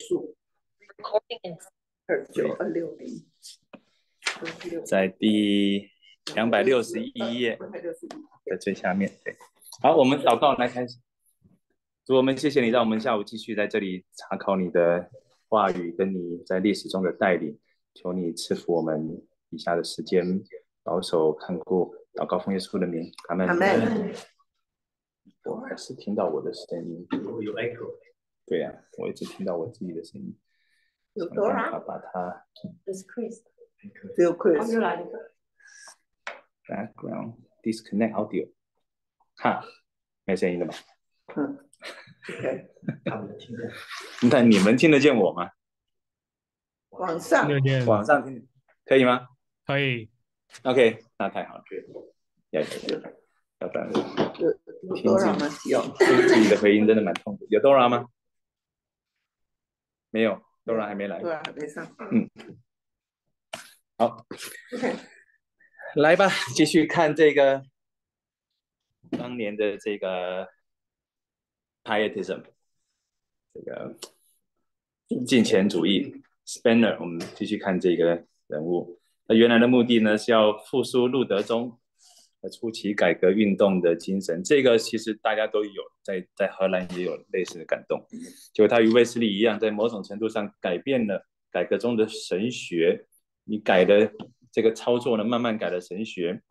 束。二九二六零，在第两百六十一页的最下面。对，好，我们祷告来开始。主，我们谢谢你，让我们下午继续在这里查考你的话语，跟你在历史中的带领。求你赐福我们以下的时间，保守看顾，祷告奉耶稣的名，阿门。阿门。我还是听到我的声音，有 echo。对呀，我一直听到我自己的声音。有多少？把它。It's Chris。只有 Chris。又来了。Background disconnect audio。哈，没声音的吧？嗯。OK。他们听见。那你们听得见我吗？网上。听得见网上听可以吗？可以。OK，那太好了。要要要，要不然有多少吗？有。自己的回音真的蛮痛苦。有多少吗？没有。多少还没来？对啊，还没上。嗯，好，来吧，继续看这个当年的这个 pietism，这个金钱主义 Spanner，我们继续看这个人物。那原来的目的呢，是要复苏路德宗。初期改革运动的精神，这个其实大家都有，在在荷兰也有类似的感动。就他与卫斯理一样，在某种程度上改变了改革中的神学。你改的这个操作呢，慢慢改了神学。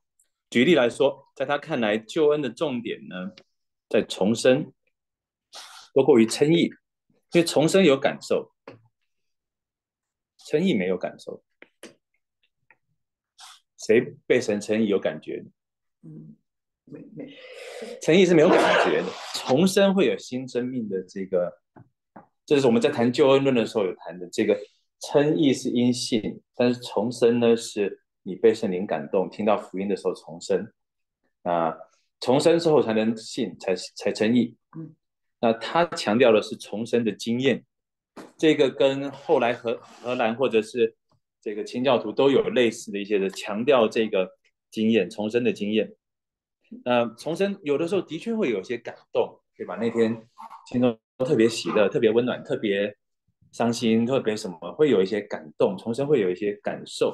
举例来说，在他看来，救恩的重点呢，在重生，多过于称义，因为重生有感受，称义没有感受。谁被神称义有感觉？嗯，没没，诚意是没有感觉的。重生会有新生命的这个，这是我们在谈救恩论的时候有谈的。这个称义是因信，但是重生呢，是你被圣灵感动，听到福音的时候重生。啊，重生之后才能信，才才称义。嗯，那他强调的是重生的经验，这个跟后来荷荷兰或者是这个清教徒都有类似的一些的强调这个。经验重生的经验，那重生有的时候的确会有些感动，对吧？那天心中特别喜乐，特别温暖，特别伤心，特别什么，会有一些感动。重生会有一些感受，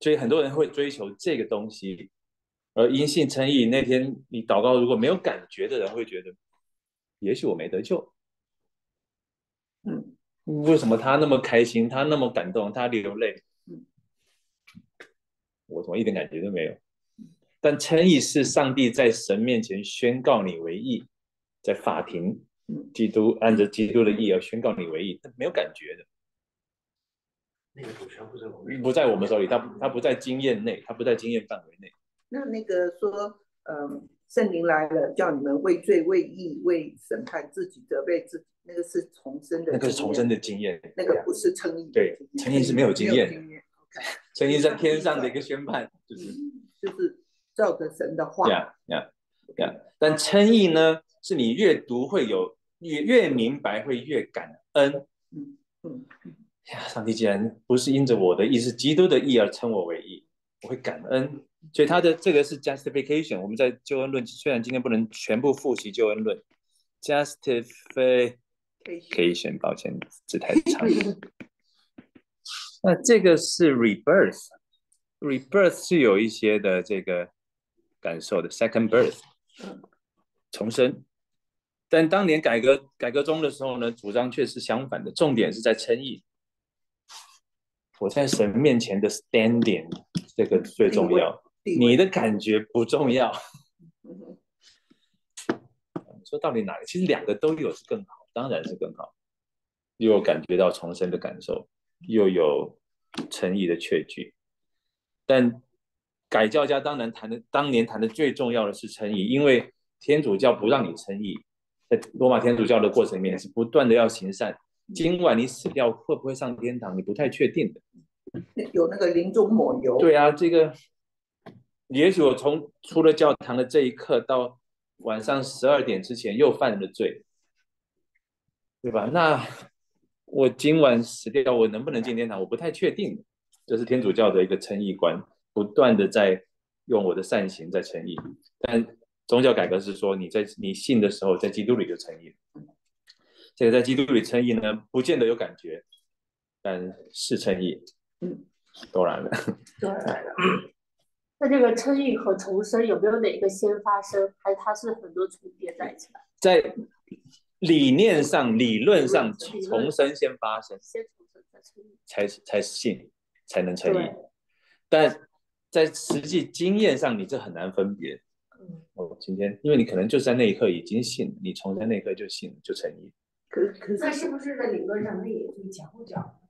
所以很多人会追求这个东西。而因信称义那天，你祷告如果没有感觉的人，会觉得也许我没得救。嗯，为什么他那么开心，他那么感动，他流泪？我怎么一点感觉都没有？但称义是上帝在神面前宣告你为义，在法庭，基督按着基督的义而宣告你为义，没有感觉的。那个主权不在我们，不在我们手里，他他不在经验内，他不在经验范围内。那那个说，嗯，圣灵来了，叫你们为罪、为义、为审判自己、责备自己，那个是重生的，那个是重生的经验，那个不是称义。对，称义是没有经验。声音在天上的一个宣判，就是就是照着神的话。呀呀呀！但称义呢，是你越读会有越越明白，会越感恩。嗯嗯呀，上帝既然不是因着我的意，是基督的意而称我为义，我会感恩。所以他的这个是 justification。我们在救恩论，虽然今天不能全部复习救恩论，justification，抱歉，字太长。那这个是 rebirth，rebirth 是有一些的这个感受的，second birth，重生。但当年改革改革中的时候呢，主张却是相反的，重点是在称义。我在神面前的 standing，这个最重要，你的感觉不重要。说到底哪个？其实两个都有是更好，当然是更好，又有感觉到重生的感受。又有诚意的确据，但改教家当然谈的当年谈的最重要的是诚意，因为天主教不让你称义，在罗马天主教的过程里面是不断的要行善。今晚你死掉会不会上天堂？你不太确定的。有那个临终抹油。对啊，这个也许我从出了教堂的这一刻到晚上十二点之前又犯了罪，对吧？那。我今晚死掉，我能不能进天堂？我不太确定。这是天主教的一个称义观，不断的在用我的善行在称义。但宗教改革是说，你在你信的时候，在基督里就称义。这个在基督里称义呢，不见得有感觉，但是称义，嗯，当然了。对。那这个称义和重生有没有哪个先发生，还是它是很多重叠在一起？在理念上、理论上，重生先发生，先重生再称义，才才信才能成义。但在实际经验上，你这很难分别。嗯，我今天，因为你可能就在那一刻已经信了，你重生那一刻就信了，就成义。可可是，那是不是在理论上，那也是前后脚？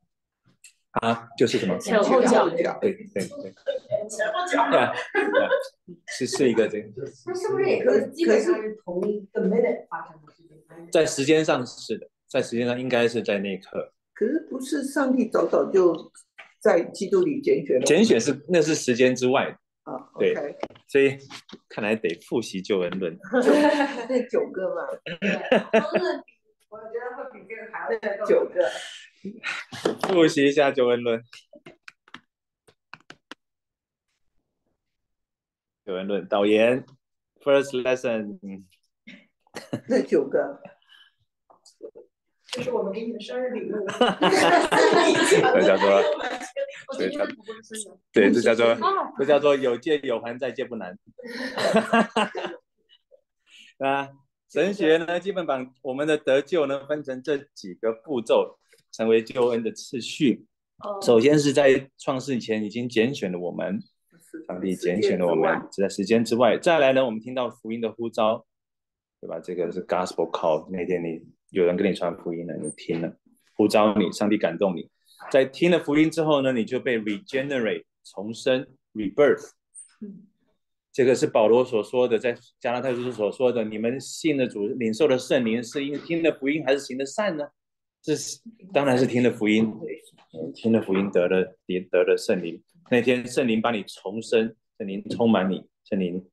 啊，就是什么前后脚？对对对，前后脚，对，是是一个这个。那是不是也是基本上是同一个 minute 发生的事情？在时间上是的，在时间上应该是在那一刻。可是不是上帝早早就在基督里拣选了？拣选是那是时间之外的啊，对，所以看来得复习救恩论。那九个嘛，我觉得会比这个还要九个。复习一下救恩论。救恩论导言，first lesson。那九个，这是我们给你的生日礼物。这叫做，对，这叫做，这叫做有借有还，再借不难。啊，神学呢，基本把我们的得救呢分成这几个步骤。成为救恩的次序，首先是在创世以前已经拣选了我们，上帝拣选了我们，是在时间之外。再来呢，我们听到福音的呼召，对吧？这个是 gospel call。那天你有人跟你传福音了，你听了，呼召你，上帝感动你，在听了福音之后呢，你就被 regenerate 重生 rebirth。这个是保罗所说的，在加拉太书所说的，你们信的主，领受的圣灵，是因听的福音还是行的善呢？这是当然是听的福音，听的福音得了得得了圣灵。那天圣灵把你重生，圣灵充满你，圣灵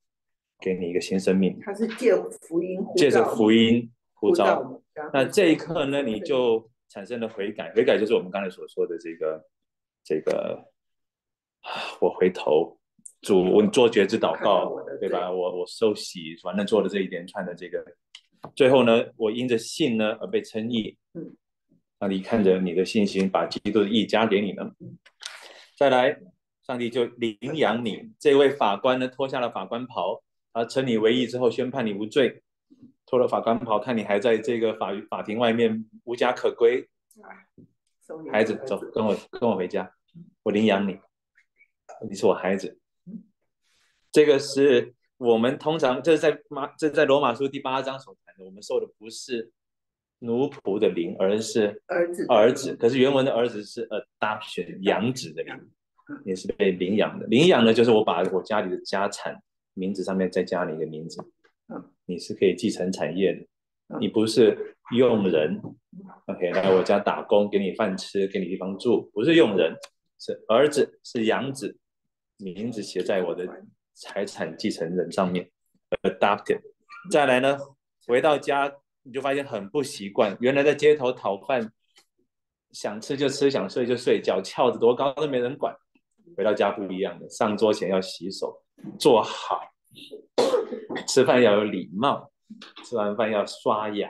给你一个新生命。他是借福音，借着福音呼召。那这一刻呢，你就产生了悔改。悔改就是我们刚才所说的这个这个，我回头主，我做觉知祷告，对吧？我我受洗，反正做了这一连串的这个，最后呢，我因着信呢而被称义。嗯。上帝看着你的信心，把基督的义加给你了。再来，上帝就领养你。这位法官呢，脱下了法官袍，啊，称你为义之后，宣判你无罪。脱了法官袍，看你还在这个法法庭外面无家可归。孩子，走，跟我跟我回家，我领养你，你是我孩子。这个是我们通常这是在马这是在罗马书第八章所谈的，我们受的不是。奴仆的灵，而是儿子。儿子，可是原文的儿子是 adoption，养子的灵，也是被领养的。领养呢，就是我把我家里的家产名字上面再加你一个名字，嗯，你是可以继承产业的。你不是佣人，OK，来我家打工，给你饭吃，给你地方住，不是佣人，是儿子，是养子，名字写在我的财产继承人上面，adopted。再来呢，回到家。你就发现很不习惯，原来在街头讨饭，想吃就吃，想睡就睡，脚翘得多高都没人管。回到家不一样的，上桌前要洗手，坐好，吃饭要有礼貌，吃完饭要刷牙，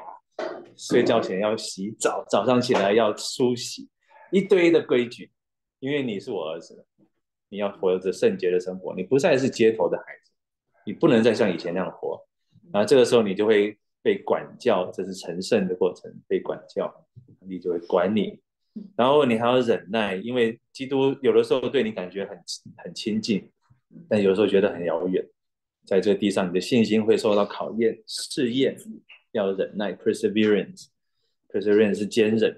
睡觉前要洗澡，早上起来要梳洗，一堆的规矩。因为你是我儿子，你要活着圣洁的生活，你不再是街头的孩子，你不能再像以前那样活。然后，这个时候你就会。被管教，这是成圣的过程。被管教，你就会管你，然后你还要忍耐，因为基督有的时候对你感觉很很亲近，但有时候觉得很遥远。在这个地上，你的信心会受到考验、试验，要忍耐 （perseverance），perseverance 是坚忍。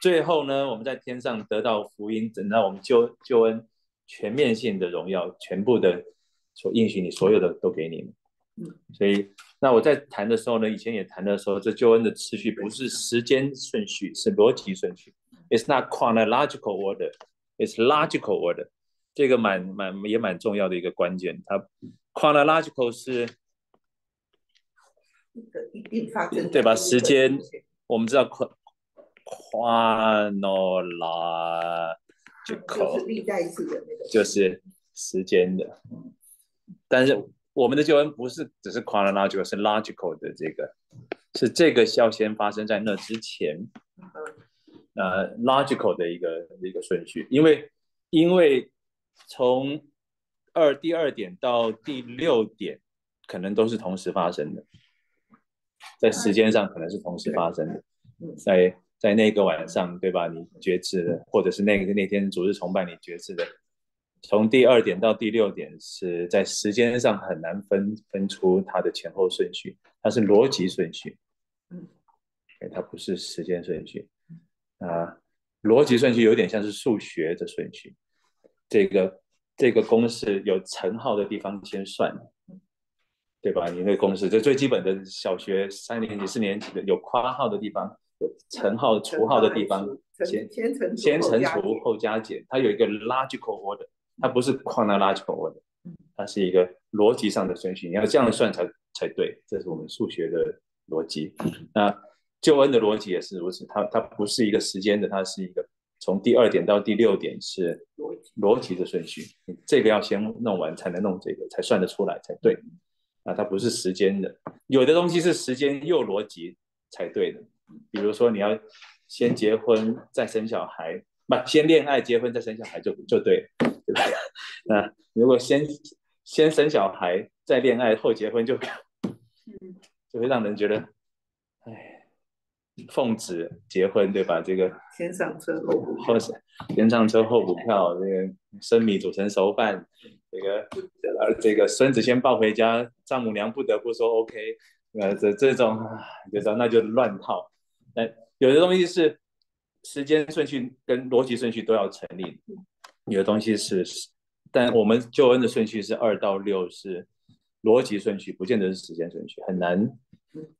最后呢，我们在天上得到福音，等到我们救救恩全面性的荣耀，全部的所应许你所有的都给你们。所以。那我在谈的时候呢，以前也谈的时候，这救恩的次序不是时间顺序，是逻辑顺序。It's not chronological order, it's logical order。这个蛮蛮也蛮重要的一个关键。它 chronological 是对吧？时间我们知道 chronological 就是时间。的，但是。我们的救恩不是只是 chronological，是 logical 的这个。是这个要先发生在那之前，呃，logical 的一个一个顺序，因为因为从二第二点到第六点可能都是同时发生的，在时间上可能是同时发生的，在在那个晚上，对吧？你觉知的，或者是那个那天主日崇拜你觉知的。从第二点到第六点是在时间上很难分分出它的前后顺序，它是逻辑顺序，嗯，它不是时间顺序，啊，逻辑顺序有点像是数学的顺序，这个这个公式有乘号的地方先算，对吧？你那个公式，这最基本的小学三年级、四年级的有括号的地方，有乘号、除号的地方，先先乘先乘除后加减，它有一个 logical order。它不是 chronological order，它是一个逻辑上的顺序，你要这样算才才对，这是我们数学的逻辑。那救恩的逻辑也是如此，它它不是一个时间的，它是一个从第二点到第六点是逻逻辑的顺序，这个要先弄完才能弄这个，才算得出来才对。啊，它不是时间的，有的东西是时间又逻辑才对的，比如说你要先结婚再生小孩，不先恋爱结婚再生小孩就就对。对吧？那如果先先生小孩再恋爱后结婚，就就会让人觉得，哎，奉旨结婚对吧？这个 先上车后补票先上车后补票，这个生米煮成熟饭，这个呃这个孙子先抱回家，丈母娘不得不说 OK，呃这这种就知道那就乱套。那有的东西是时间顺序跟逻辑顺序都要成立。有的东西是，但我们救恩的顺序是二到六是逻辑顺序，不见得是时间顺序，很难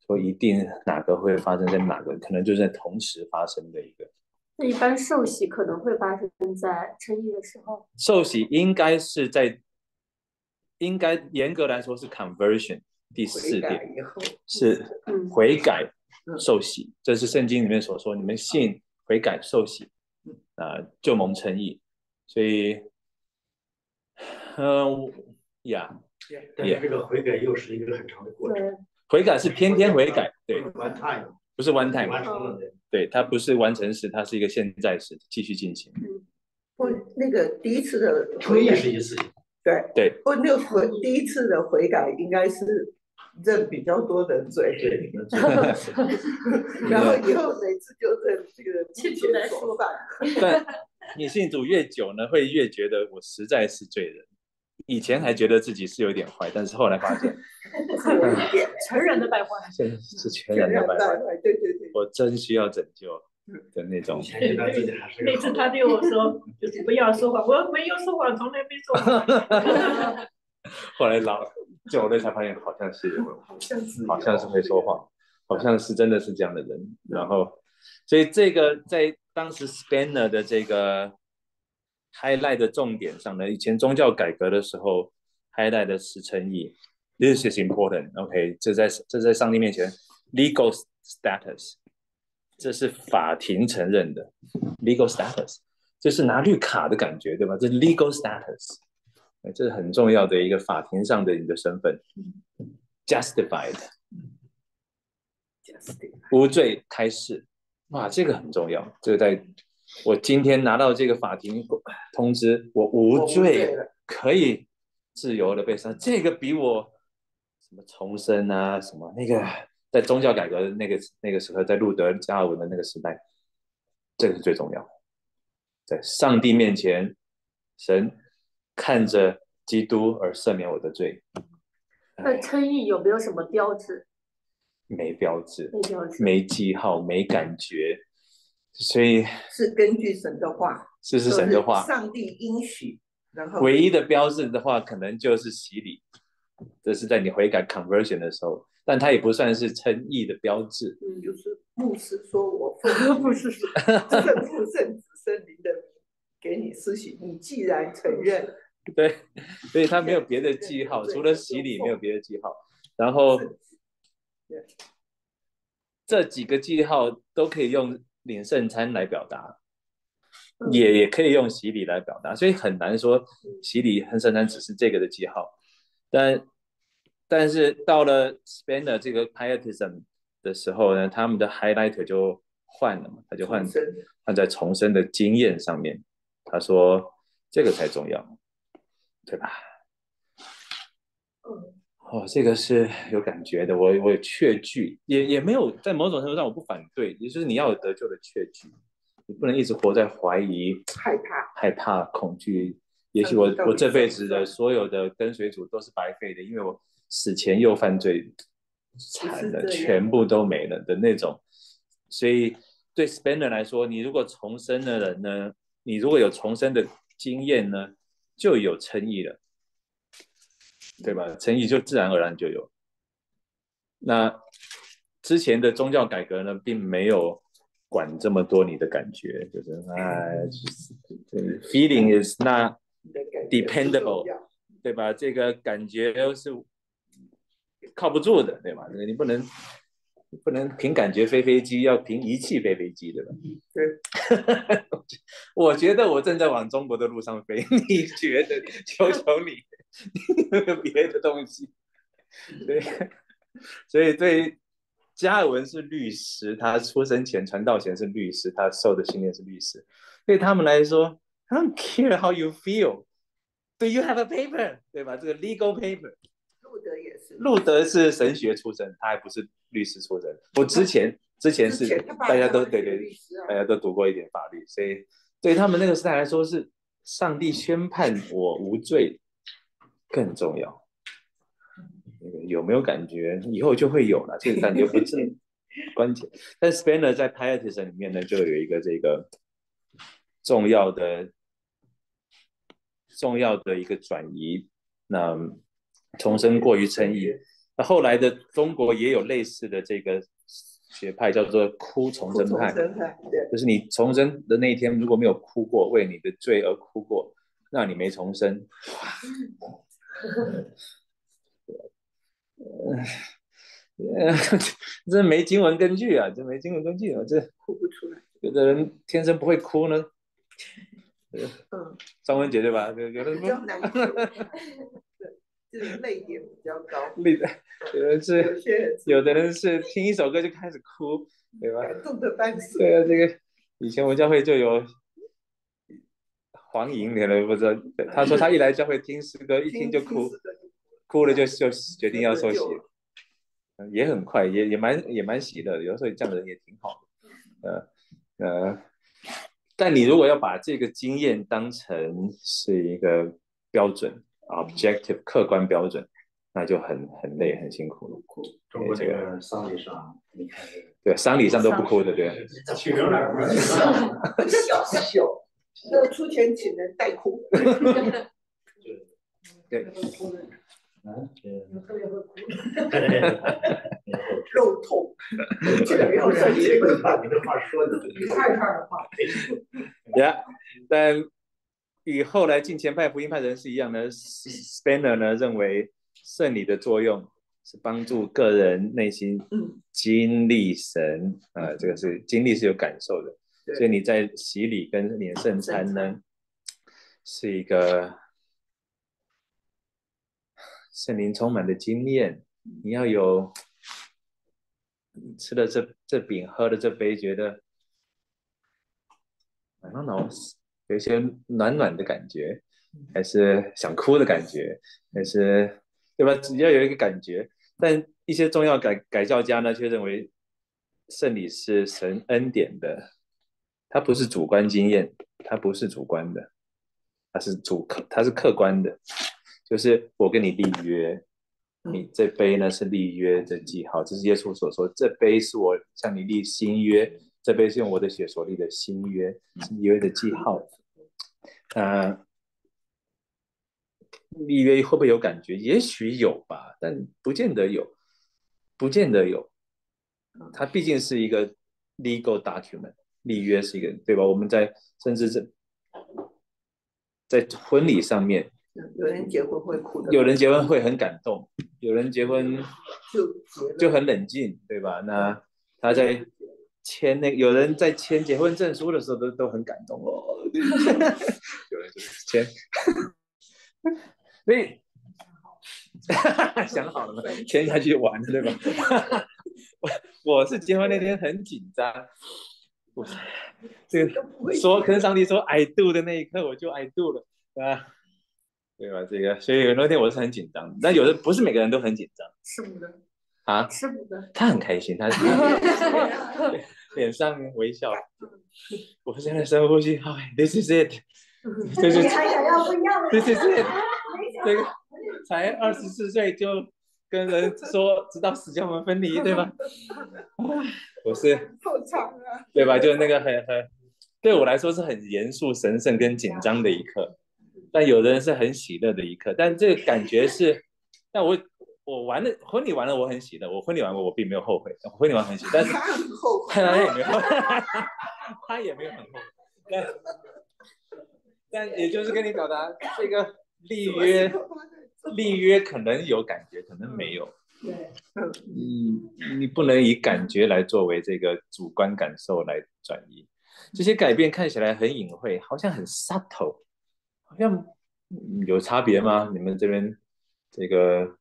说一定哪个会发生在哪个，可能就是在同时发生的一个。那一般受洗可能会发生在称义的时候。受洗应该是在，应该严格来说是 conversion 第四点是悔改受洗，这是圣经里面所说，你们信悔改受洗啊，就蒙称义。所以，嗯，呀，但是这个悔改又是一个很长的过程。悔改是天天悔改，对，one time，不是 one time，对，它不是完成时，它是一个现在时，继续进行。我那个第一次的悔改。是一次，对。对，我那个悔第一次的悔改应该是认比较多的罪，对，然后以后每次就认这个清楚来说吧。对。你信主越久呢，会越觉得我实在是罪人。以前还觉得自己是有点坏，但是后来发现，成人的败坏，现在是全然的败坏。对对对，我真需要拯救的那种。每次他对我说，就是不要说谎，我没有说谎，从来没说谎。后来老久了才发现，好像是，好像是，好像是会说谎，好像是真的是这样的人。然后，所以这个在。当时 Spanner 的这个 highlight 的重点上呢，以前宗教改革的时候 highlight 的是诚意，this is important，OK，这在这在上帝面前 legal status，这是法庭承认的 legal status，这是拿绿卡的感觉，对吧？这是 legal status，这是很重要的一个法庭上的你的身份，justified，无罪开释。哇，这个很重要。这个在我今天拿到这个法庭通知，我无罪，可以自由的被杀。这个比我什么重生啊，什么那个在宗教改革的那个那个时候，在路德加尔文的那个时代，这个是最重要的。在上帝面前，神看着基督而赦免我的罪。那称义有没有什么标志？没标志，没记号，没感觉，所以是根据神的话，这是神的话，上帝应许，然后唯一的标志的话，可能就是洗礼，这是在你悔改 conversion 的时候，但它也不算是称义的标志。嗯，就是牧师说我奉 牧师圣 父圣子圣灵的名给你施洗，你既然承认，对，所以他没有别的记号，除了洗礼没有别的记号，然后。这几个记号都可以用领圣餐来表达，也也可以用洗礼来表达，所以很难说洗礼和圣餐只是这个的记号。但但是到了 Spanner 这个 Pietism，的时候呢，他们的 highlighter 就换了嘛，他就换换在重生的经验上面。他说这个才重要，对吧？哦，这个是有感觉的，我我有确据，也也没有在某种程度上我不反对，也就是你要有得救的确据，你不能一直活在怀疑、害怕、害怕、恐惧。也许我我这辈子的所有的跟随主都是白费的，因为我死前又犯罪，惨了，全部都没了的那种。所以对 Spender 来说，你如果重生的人呢，你如果有重生的经验呢，就有诚意了。对吧？诚意就自然而然就有。那之前的宗教改革呢，并没有管这么多你的感觉，就是哎，feeling is not dependable，对吧？这个感觉是靠不住的，对吧？你不能不能凭感觉飞飞机，要凭仪器飞飞机，对吧？对。我觉得我正在往中国的路上飞，你觉得？求求你。别的东西，对，所以对加尔文是律师，他出生前传道前是律师，他受的训练是律师。对他们来说，I don't care how you feel. Do you have a paper？对吧？这个 legal paper。路德也是。路德是神学出身，他还不是律师出身。我之前之前是大家都对对，大家都读过一点法律，所以对他们那个时代来说是上帝宣判我无罪。更重要，那个有没有感觉？以后就会有了，这个感觉不是 关键。但 Spanner 在 Pietism 里面呢，就有一个这个重要的、重要的一个转移。那重生过于称义，那后来的中国也有类似的这个学派，叫做哭重生派。就是你重生的那一天，如果没有哭过，为你的罪而哭过，那你没重生。呃，这没经文根据啊，这没经文根据啊，这哭不出来。有的人天生不会哭呢。嗯，张文杰对吧？有的比较难哭，就是泪点比较高。泪的，有的是，有的人是听一首歌就开始哭，对吧？感动的半死。对啊，这个以前我教会就有。黄莹，你可能不知道，他说他一来教会听诗歌，一听就哭，哭了就就决定要受洗，也很快，也也蛮也蛮喜乐的。有时候这样的人也挺好的，呃呃，但你如果要把这个经验当成是一个标准，objective 客观标准，那就很很累很辛苦了。中国这个丧礼上，你看，对，丧礼上都不哭的，对。笑 笑。那出钱请人代哭，对，嗯，特别会哭，肉痛，这个要算这个话，你的话说的，一串一串的话。呀，但与后来进前派福音派人是一样的，Spanner 呢认为圣礼的作用是帮助个人内心经历神，啊，这个是经历是有感受的。所以你在洗礼跟连圣餐呢，是一个圣灵充满的经验。你要有吃了这这饼，喝了这杯，觉得暖暖，有一些暖暖的感觉，还是想哭的感觉，还是对吧？只要有一个感觉。但一些重要改改教家呢，却认为圣礼是神恩典的。它不是主观经验，它不是主观的，它是主客，它是客观的。就是我跟你立约，你这杯呢是立约的记号，这是耶稣所说，这杯是我向你立新约，这杯是用我的血所立的新约，是约的记号。啊，立约会不会有感觉？也许有吧，但不见得有，不见得有。它毕竟是一个 legal document。立约是一个，对吧？我们在甚至是在婚礼上面，有人结婚会哭的，有人结婚会很感动，有人结婚就就很冷静，对吧？那他在签那，有人在签结婚证书的时候都都很感动哦。有人就是签，所以 想好了吗？签下去就完了，对吧？我我是结婚那天很紧张，我这个说跟上帝说 I do 的那一刻，我就 I do 了啊，对吧？这个所以那天我是很紧张，但有的不是每个人都很紧张。是不的，啊，是不的。他很开心，他 脸上微笑。我现在深呼吸，哎，This is it，这是还想要不一样的，This is it，这个才二十四岁就跟人说直到死将我们分离，对吧？我是好长啊，对吧？就是那个很很对我来说是很严肃、神圣跟紧张的一刻，但有的人是很喜乐的一刻，但这个感觉是，但我。我完了婚礼完了，我很喜乐。我婚礼完了，我并没有后悔。婚礼完很喜，但是他很后悔，他也没有，他也没有很后悔。但但也就是跟你表达这个立约，立约可能有感觉，可能没有。对，嗯，你不能以感觉来作为这个主观感受来转移。这些改变看起来很隐晦，好像很 subtle，好像有差别吗？你们这边这个？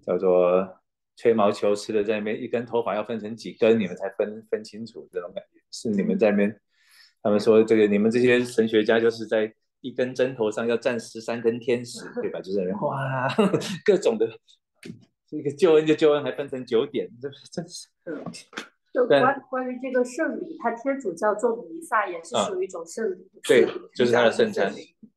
叫做吹毛求疵的，在那边一根头发要分成几根，你们才分分清楚这种感觉。是你们在那边，他们说这个你们这些神学家就是在一根针头上要站十三根天使，对吧？就是 哇，各种的这个救恩就救恩，还分成九点，这真是。就 关关于这个圣礼，他天主教做弥撒也是属于一种圣礼，对，就是他的圣餐。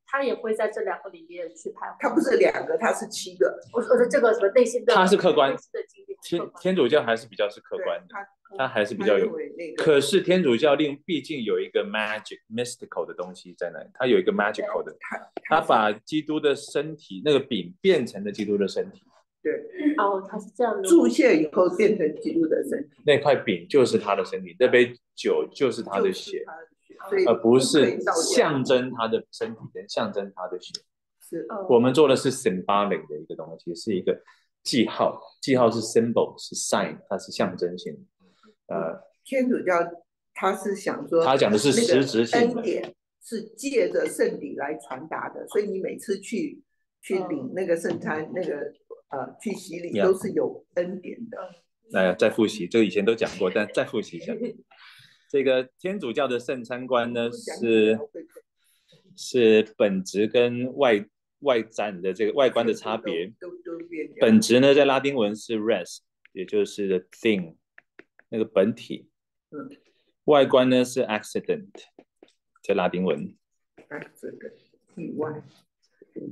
他也会在这两个里面去排。他不是两个，他是七个。我说的这个什么内心的，他是客观的经历。天天主教还是比较是客观的，他还是比较有。可是天主教令毕竟有一个 magic mystical 的东西在那里，他有一个 magical 的，他把基督的身体那个饼变成了基督的身体。对。哦，他是这样的。注泻以后变成基督的身体。那块饼就是他的身体，那杯酒就是他的血。而不是象征他的身体，跟象征他的血。是，我们做的是 symbolic 的一个东西，是一个记号。记号是 symbol，是 sign，它是象征性。呃，天主教他是想说，他讲的是实质性恩典是借着圣礼来传达的，所以你每次去去领那个圣餐，那个呃去洗礼都是有恩典的。来，再复习，这个以前都讲过，但再复习一下。这个天主教的圣餐观呢，是是本质跟外外展的这个外观的差别。本质呢，在拉丁文是 res，也就是 the thing，那个本体。外观呢是 accident，在拉丁文。accident 意外。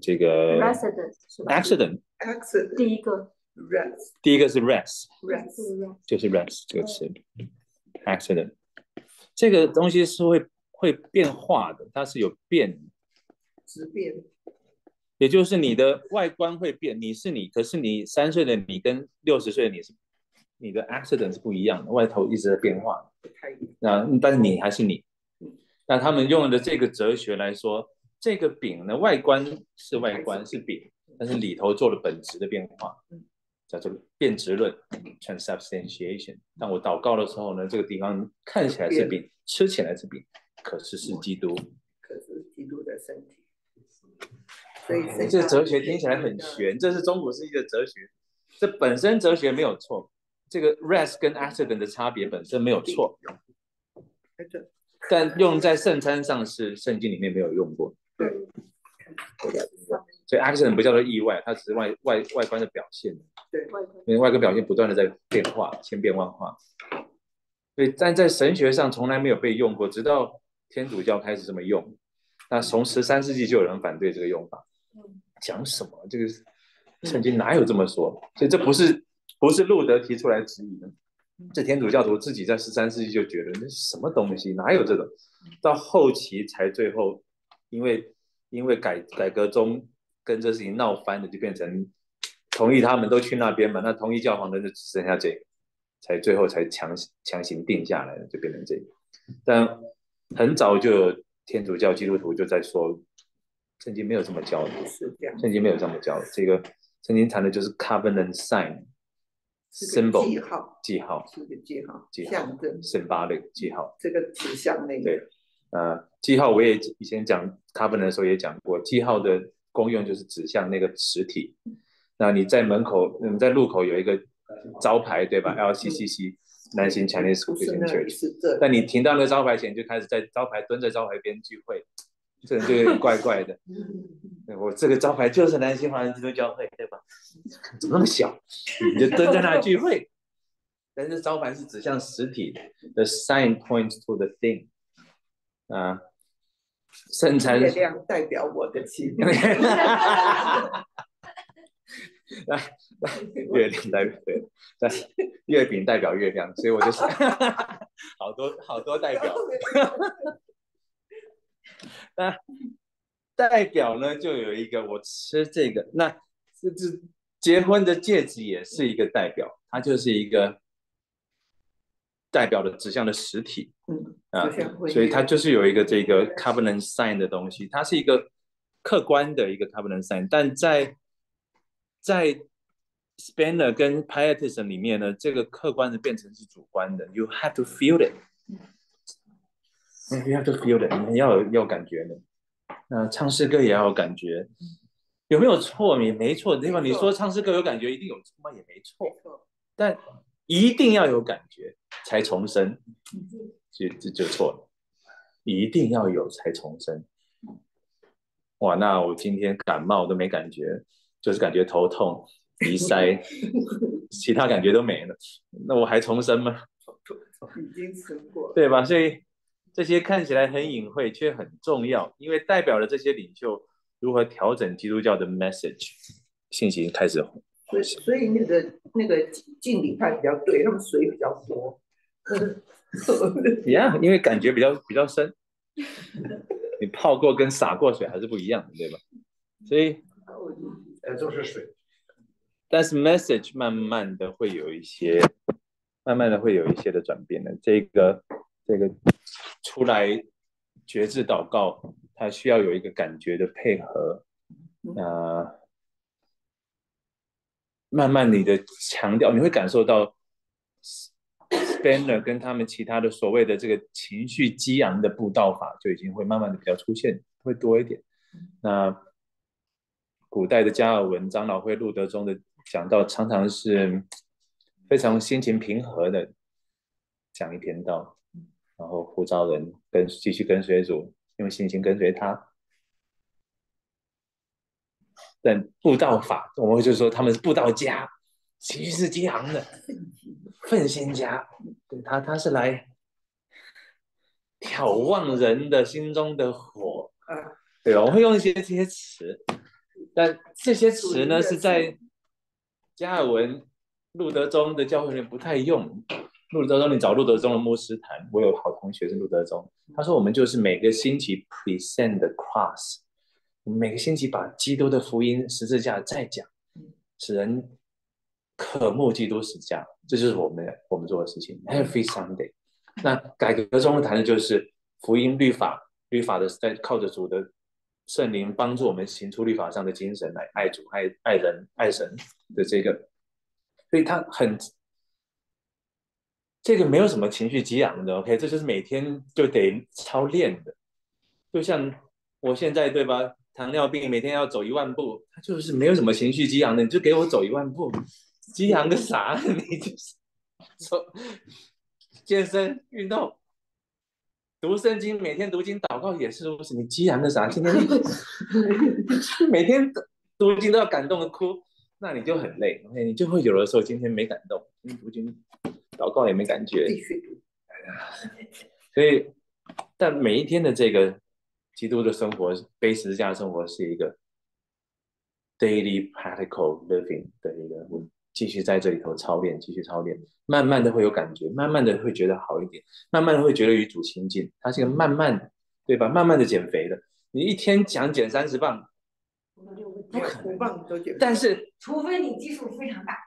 这个 accident。accident。第一个 res。第一个是 res。res。就是 res 这个词。accident。这个东西是会会变化的，它是有变，质变，也就是你的外观会变，你是你，可是你三岁的你跟六十岁的你是，你的 accident 是不一样的，外头一直在变化，那但是你还是你，那他们用的这个哲学来说，这个饼呢，外观是外观是饼，但是里头做了本质的变化。叫做变质论 （transubstantiation）。当我祷告的时候呢，这个地方看起来是饼，吃起来是饼，可是是基督，可是基督的身体。所以这哲学听起来很玄，这是中古世纪的哲学。这本身哲学没有错，这个 rest 跟 accident 的差别本身没有错，但用在圣餐上是圣经里面没有用过。对。所以 accident 不叫做意外，它只是外外外观的表现。对，因为外观表现不断的在变化，千变万化。所以但在神学上从来没有被用过，直到天主教开始这么用。那从十三世纪就有人反对这个用法，讲什么？这个圣经哪有这么说？所以这不是不是路德提出来质疑的，这天主教徒自己在十三世纪就觉得那是什么东西？哪有这种？到后期才最后，因为因为改改革中。跟这事情闹翻的，就变成同意他们都去那边嘛。那同意教皇的就只剩下这个，才最后才强强行定下来的，就变成这个。但很早就有天主教基督徒就在说，圣经没有这么教的，圣经没有这么教的。这个圣经谈的就是 covenant sign，symbol 记号，记号是个记号，记号象征，symbolic 记号，这个指向那个。对，呃，记号我也以前讲 covenant 的时候也讲过，记号的。功用就是指向那个实体。那你在门口，你，在路口有一个招牌，对吧？LCCC，南行强烈属不是那里 Church。但你停到那个招牌前，就开始在招牌蹲在招牌边聚会，这人就有点怪怪的。我这个招牌就是南新华人基督教会，对吧？怎么那么小？你就蹲在那聚会。但是招牌是指向实体，the sign points to the thing。啊，圣餐月亮代表我的心。来来，月亮代表对，但月饼代表月亮，所以我就是 好多好多代表。那代表呢，就有一个我吃这个，那这这结婚的戒指也是一个代表，它就是一个代表的指向的实体嗯，啊所以它就是有一个这个 covenant sign 的东西，它是一个客观的一个 covenant sign，但在在 Spanner 跟 Pietism 里面呢，这个客观的变成是主观的，you have to feel it。You have to feel it，你要有要感觉的。那唱诗歌也要有感觉，有没有错？也没错，对吧？你说唱诗歌有感觉，一定有错吗？也没错，但一定要有感觉才重生，这这就错了。一定要有才重生。哇，那我今天感冒都没感觉，就是感觉头痛、鼻塞，其他感觉都没了，那我还重生吗？已经吃过了。对吧？所以这些看起来很隐晦，却很重要，因为代表了这些领袖如何调整基督教的 message 信息开始。所以所以那个那个敬礼派比较对，他们水比较多。Yeah，因为感觉比较比较深，你泡过跟洒过水还是不一样的，对吧？所以，呃，就是水。但是 message 慢慢的会有一些，慢慢的会有一些的转变的。这个这个出来觉知祷告，它需要有一个感觉的配合，呃，慢慢你的强调，你会感受到 Spanner 跟他们其他的所谓的这个情绪激昂的布道法，就已经会慢慢的比较出现，会多一点。那古代的加尔文、长老会、路德中的讲道，常常是非常心情平和的讲一篇道，然后呼召人跟继续跟随主，用信心跟随他。但布道法，我们会就说他们是布道家，情绪是激昂的，奋心家，对他他是来眺望人的心中的火，啊，对吧？我会用一些这些词，但这些词呢是在加尔文、路德宗的教会里面不太用。路德宗，你找路德宗的牧师谈，我有好同学是路德宗，他说我们就是每个星期 present the cross，每个星期把基督的福音十字架再讲，使人渴慕基督十字架，这就是我们我们做的事情。Every Sunday，那改革中谈的就是福音律法，律法的在靠着主的圣灵帮助我们行出律法上的精神来爱主、爱爱人、爱神的这个，所以他很这个没有什么情绪激昂的，OK，这就是每天就得操练的，就像我现在对吧？糖尿病每天要走一万步，他就是没有什么情绪激昂的，你就给我走一万步，激昂个啥？你就是说健身运动。读圣经，每天读经祷告也是如此。你激昂个啥？今天 每天读经都要感动的哭，那你就很累。OK，你就会有的时候今天没感动，今天读经祷告也没感觉。所以，但每一天的这个基督的生活，背十字架的生活，是一个 daily practical living 的一个，我继续在这里头操练，继续操练，慢慢的会有感觉，慢慢的会觉得好一点，慢慢的会觉得与主亲近。它是一个慢慢的，对吧？慢慢的减肥的。你一天想减三十磅，不可能。但是除非你基数非常大。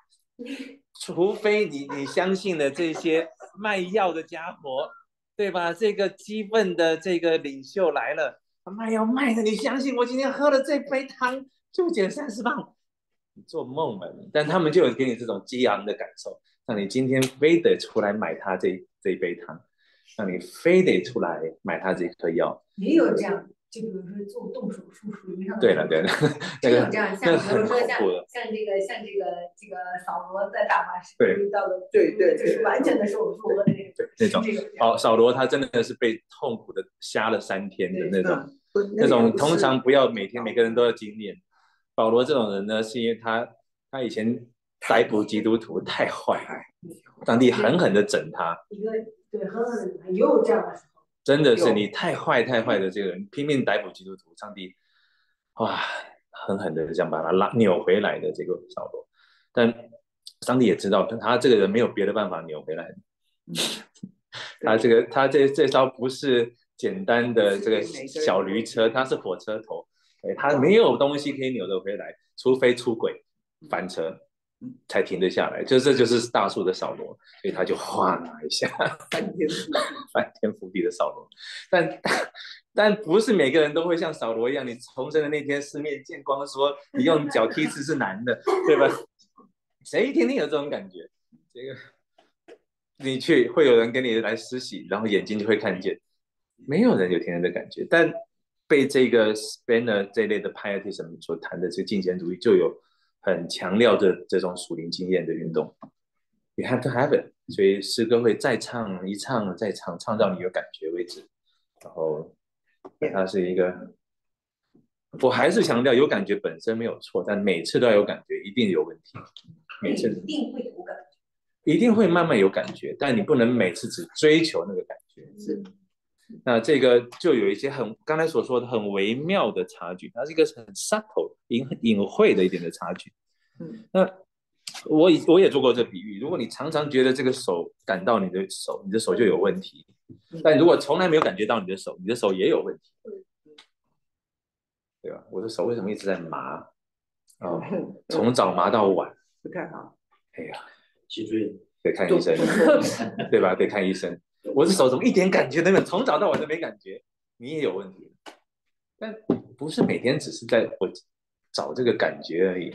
除非你你相信了这些卖药的家伙，对吧？这个激愤的这个领袖来了，卖药卖的，你相信我今天喝了这杯汤就减三十磅，你做梦了！但他们就有给你这种激昂的感受，让你今天非得出来买他这这一杯汤，让你非得出来买他这颗药。也有这样，就比如说做动手术属于上对了对了，那个有这样，像比如很说像。像这个像这个这个扫罗在大马士对遇到的，对对就是完全的手术和那个对那种扫罗他真的是被痛苦的瞎了三天的那种，那种通常不要每天每个人都要经验。保罗这种人呢，是因为他他以前逮捕基督徒太坏，上帝狠狠的整他，一个对狠狠的女孩也有这样的时候，真的是你太坏太坏的这个人，拼命逮捕基督徒，上帝哇狠狠的这样把他拉扭回来的这个扫罗，但上帝也知道他这个人没有别的办法扭回来。的，他这个他这这招不是简单的这个小驴车，他是火车头，哎，他没有东西可以扭得回来，除非出轨翻车才停得下来，就这就是大树的扫罗，所以他就哗啦一下。翻天覆地。翻天覆地的扫罗，但但不是每个人都会像扫罗一样，你重生的那天四面见光，说你用脚踢刺是男的，对吧？谁天天有这种感觉？这个你去会有人跟你来施洗，然后眼睛就会看见，没有人有天天的感觉，但被这个 Spanner 这类的 Pietism 所谈的这个敬虔主义，就有很强调的这种属灵经验的运动。You have to have it，所以诗歌会再唱一唱再唱，唱到你有感觉为止。然后它是一个，我还是强调有感觉本身没有错，但每次都要有感觉，一定有问题。每次一定会有感觉。一定会慢慢有感觉，但你不能每次只追求那个感觉。是那这个就有一些很刚才所说的很微妙的差距，它是一个很 subtle 隐隐晦的一点的差距。嗯，那我以我也做过这比喻，如果你常常觉得这个手感到你的手，你的手就有问题；但如果从来没有感觉到你的手，你的手也有问题，对吧？我的手为什么一直在麻？哦，从早麻到晚，不太好。哎呀，脊椎得看医生，对吧？得看医生。我的手怎么一点感觉都没有？从早到晚都没感觉，你也有问题。但不是每天只是在我找这个感觉而已，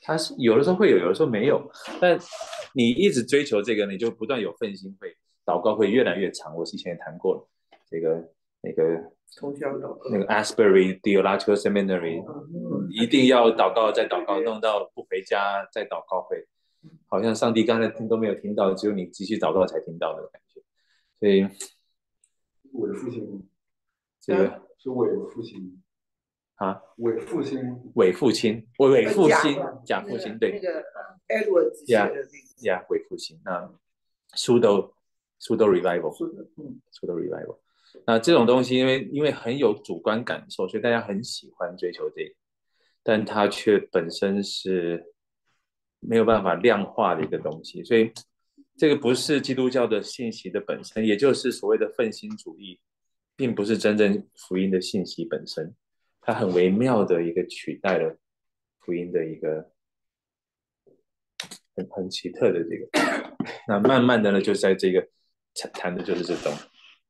它是有的时候会有，有的时候没有。但你一直追求这个，你就不断有奋心会，祷告会越来越长。我以前也谈过了，这个那个通宵祷告那个 Asbury Theological Seminary，嗯一定要祷告再祷告，弄到不回家再祷告会，好像上帝刚才听都没有听到，只有你继续祷告才听到的感觉。所以伪复兴这个是伪复兴啊，伪复兴伪父亲，伪伪父假亲，假父亲，对。那个 Edward 写的那个。呀，伪父亲。那 pseudo pseudo revival 嗯，pseudo revival，那这种东西，因为因为很有主观感受，所以大家很喜欢追求这个，但它却本身是没有办法量化的一个东西，所以这个不是基督教的信息的本身，也就是所谓的奋心主义，并不是真正福音的信息本身，它很微妙的一个取代了福音的一个很很奇特的这个。那慢慢的呢，就在这个谈谈的就是这种，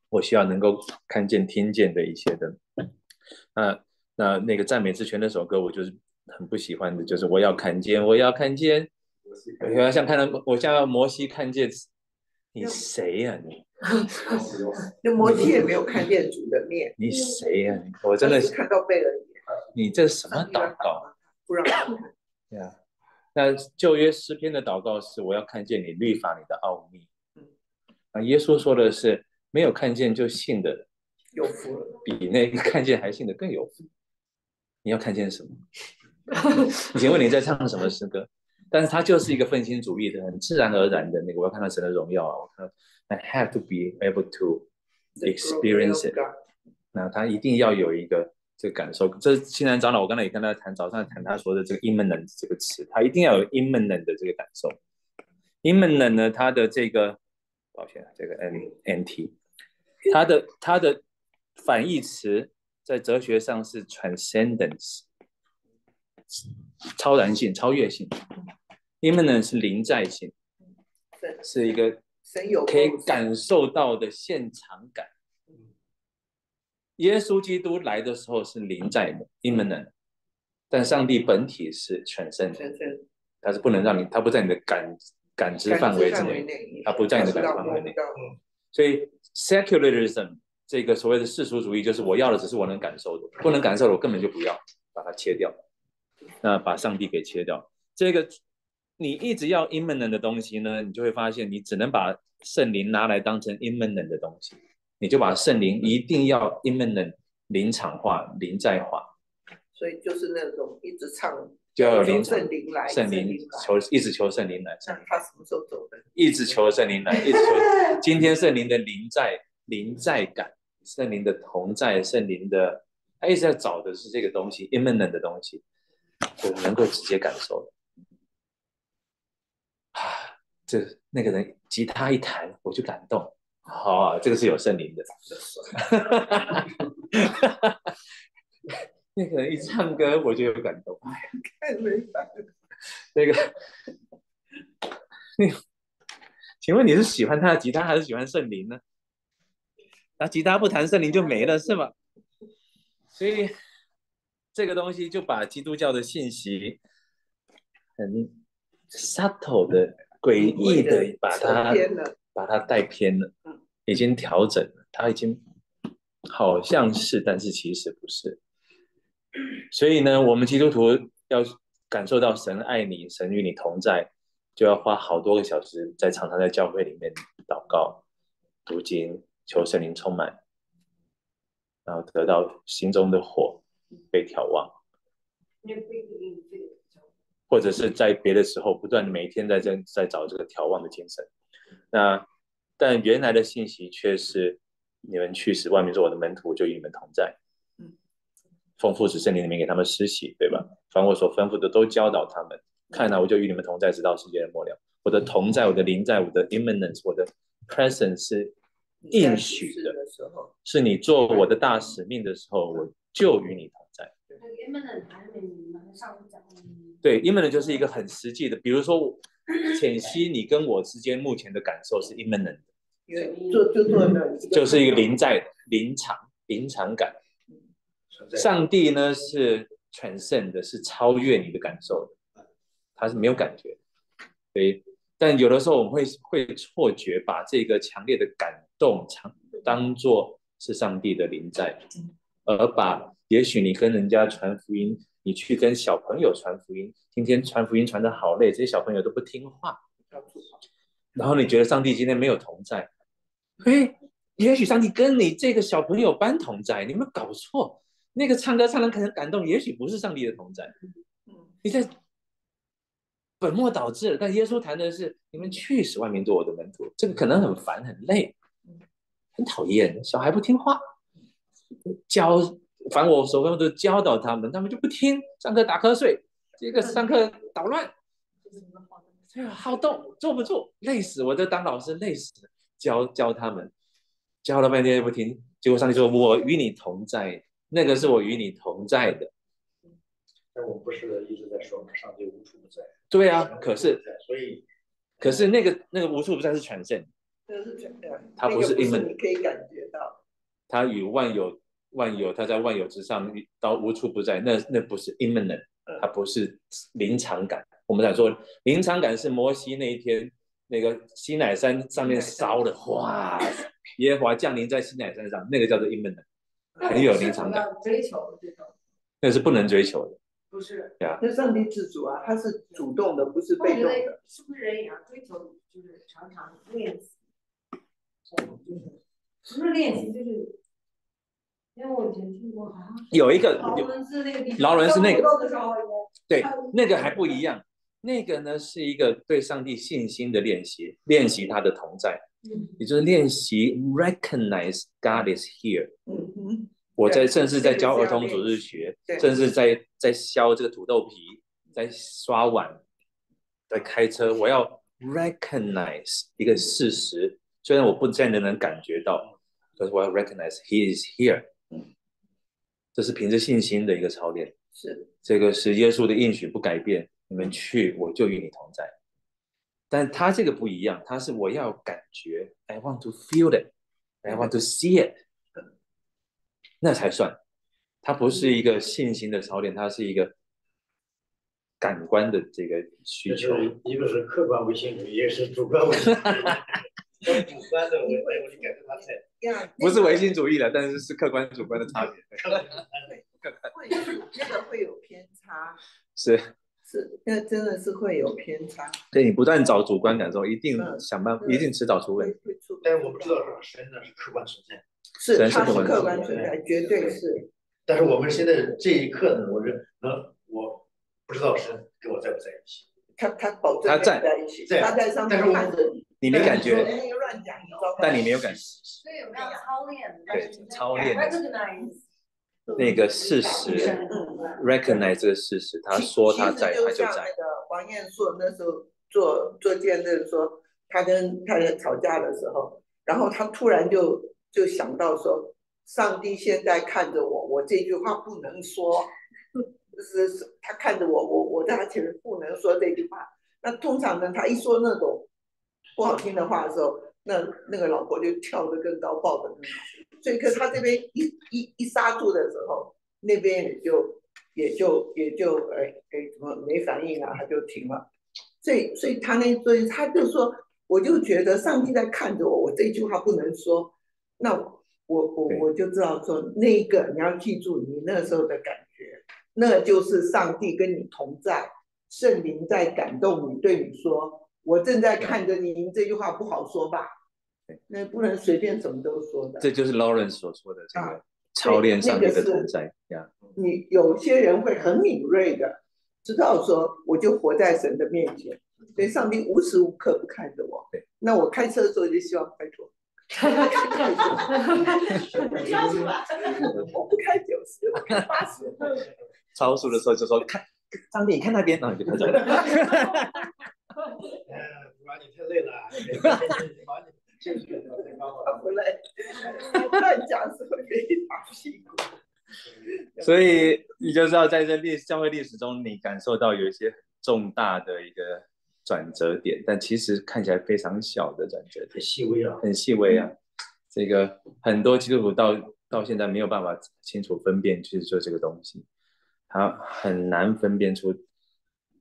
我希望能够看见、听见的一些的。那那那个赞美之泉那首歌，我就是很不喜欢的，就是我要看见，我要看见，我要像看到我像摩西看见你谁呀、你 那摩西也没有看见主的面，你谁呀、你我真的是看到贝尔脸，你这什么祷告？不让他看。对啊，那旧约诗篇的祷告是我要看见你律法里的奥秘。啊，耶稣说的是没有看见就信的，有福了，比那个看见还信的更有福。你要看见什么？请问你在唱什么诗歌？但是他就是一个愤青主义的，很自然而然的那个，我要看到神的荣耀啊！我看到 I have to be able to experience it。那他一定要有一个这个感受。这欣然长老，我刚才也跟他谈，早上谈他说的这个 immanent 这个词，他一定要有 immanent 的这个感受。immanent 呢，它的这个，抱歉，这个 n n t，它的它的反义词在哲学上是 transcendence，超然性、超越性。Immanent 是临在性，是一个可以感受到的现场感。耶稣基督来的时候是临在的 immanent，但上帝本体是全身的，神神他是不能让你，他不在你的感感知范围之内，内，它不在你的感知范围内所以 secularism 这个所谓的世俗主义，就是我要的只是我能感受的，不能感受的我根本就不要，把它切掉。那把上帝给切掉，这个你一直要 immanent 的东西呢，你就会发现你只能把圣灵拿来当成 immanent 的东西，你就把圣灵一定要 immanent 临场化、临在化。所以就是那种一直唱，就要有求临场圣灵来，圣灵求一直求圣灵来，那他什么时候走的？一直求圣灵来，一直求。今天圣灵的临在临在感，圣灵的同在，圣灵的，他一直在找的是这个东西，immanent 的东西，我能够直接感受的。这那个人吉他一弹，我就感动。好、这个是有圣灵的。那个人一唱歌，我就有感动。哎呀，太没办法。那个，那个，请问你是喜欢他的吉他，还是喜欢圣灵呢？那吉他不弹，圣灵就没了，是吗？所以这个东西就把基督教的信息很 subtle 的、诡异的把它把它带偏了，已经调整了，它已经好像是，但是其实不是。所以呢，我们基督徒要感受到神爱你，神与你同在，就要花好多个小时在常常在教会里面祷告、读经、求圣灵充满，然后得到心中的火被眺望，因为不一定这个叫或者是在别的时候不断地每天在在在找这个眺望的精神。那但原来的信息却是你们去使外面做我的门徒，就与你们同在。奉父子圣灵里面给他们施洗，对吧？凡我所吩咐的都教导他们。看来我就与你们同在，直到世界的末了。我的同在，我的灵在，我的 immanence，我的 presence 是应许的，的时候，是你做我的大使命的时候，我就与你同在。那个 immanent 还是你们上次讲的，对，immanent 就是一个很实际的，比如说浅析你跟我之间目前的感受是 immanent 的，因为做就做就是一个临在临场临场感。上帝呢是 transcend 的，是超越你的感受的，他是没有感觉。所以，但有的时候我们会会错觉，把这个强烈的感动常当做是上帝的临在，而把也许你跟人家传福音，你去跟小朋友传福音，今天传福音传的好累，这些小朋友都不听话，然后你觉得上帝今天没有同在，嘿，也许上帝跟你这个小朋友班同在，你有没有搞错？那个唱歌唱的可能感动，也许不是上帝的同在，你在本末倒置了。但耶稣谈的是你们去使万民做我的门徒，这个可能很烦很累，很讨厌，小孩不听话，教反我所吩咐的教导他们，他们就不听，上课打瞌睡，这个上课捣乱，对啊，好动坐不住，累死，我这当老师累死了，教教他们，教了半天也不听，结果上帝说我与你同在。那个是我与你同在的，但我不是一直在说吗，上帝无处不在。对啊，可是所以可是那个那个无处不在是全胜，那是全的，它不是那个 immanent 你可以感觉到，它与万有万有，它在万有之上到无处不在，那那不是 immanent，它不是临场感。我们想说临场感是摩西那一天那个西乃山上面烧的，哇，耶和华降临在西乃山上，那个叫做 immanent。很有临场感，追求这种，那是不能追求的。不是。那上帝自主啊，他是主动的，不是被动的。是不是人也要追求，就是常常练习，不是练习，就是，因为我以前去过，好像有一个劳伦斯那个地方，劳伦斯那个对，那个还不一样。那个呢是一个对上帝信心的练习，练习他的同在，嗯也就是练习 recognize God is here。嗯哼，我在对甚至在教儿童主日学，对甚至在在削这个土豆皮，在刷碗，在开车，我要 recognize 一个事实，虽然我不见得能感觉到，可是我要 recognize He is here。这是凭着信心的一个操练。是这个是耶稣的应许不改变，你们去，我就与你同在。但他这个不一样，他是我要感觉，I want to feel it，I want to see it，那才算。它不是一个信心的操练，它是一个感官的这个需求。一个是客观唯心主义，一个是主观唯心主义。主观的，我我我就感觉他在呀，不是唯心主义的，但是是客观主观的差别。会有那个会有偏差，是，是，那真的是会有偏差，对你不断找主观感受，一定嗯想办法，一定迟早出问题。会会出，但是我们知道是神呢是客观存在，是它是客客观存在绝对是，但是我们现在这一刻呢，我认能我不知道神跟我在不在一起，他他保证他在在一起，在他在上面看着你，你没感觉，那个乱讲，你知道吗但你没有感觉。所以有要操练，对操练那个事实嗯。，recognize 这个事实，他说他在，其实他就在。像那个黄燕硕那时候做做见证说，他跟太太吵架的时候，然后他突然就就想到说，上帝现在看着我，我这句话不能说，就是，他看着我，我我在他前面不能说这句话。那通常呢，他一说那种不好听的话的时候，那那个老婆就跳得更高，抱得更好。所以，可他这边一一一刹住的时候，那边也就也就也就哎哎怎么没反应啊，他就停了。所以，所以他那所以他就说，我就觉得上帝在看着我，我这句话不能说，那我我对我就知道说那一个你要记住你那时候的感觉，那就是上帝跟你同在，圣灵在感动你，对你说，我正在看着你，你这句话不好说吧？那不能随便什么都说的。这就是 Lawrence 所说的这啊个操练上帝的那个是同在呀。你有些人会很敏锐的知道说，我就活在神的面前，所以上帝无时无刻不看着我对。那我开车的时候就希望拜托，我不开九十，我开八十。超速的时候就说看上帝，你看那边，然后你就开走了。哎，主要你太累了，把你这个太高了。回来乱讲是会被打屁股。所以你就知道，在这历教会历史中，你感受到有一些重大的一个转折点，但其实看起来非常小的转折很点，细微啊，很细微啊。这个很多基督徒到到现在没有办法清楚分辨，就是说这个东西，他很难分辨出《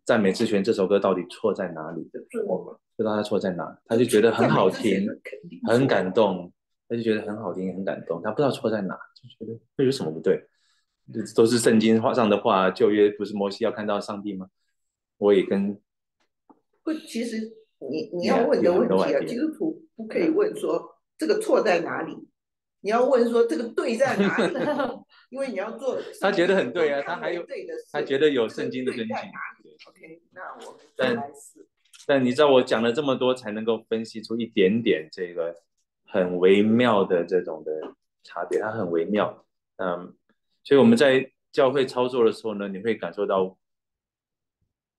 赞美之泉》这首歌到底错在哪里的错，不知道他错在哪，他就觉得很好听，很感动，他就觉得很好听，很感动，他不知道错在哪，就觉得这有什么不对。这都是圣经话上的话，旧约不是摩西要看到上帝吗？我也跟不，其实你你要问的问题啊.基督徒不可以问说这个错在哪里，你要问说这个对在哪里，因为你要做。他觉得很对啊他还有对的他觉得有这个圣经的根据在哪里？OK，那我们但再来试。但你知道我讲了这么多，才能够分析出一点点这个很微妙的这种的差别，它很微妙。嗯，所以我们在教会操作的时候呢，你会感受到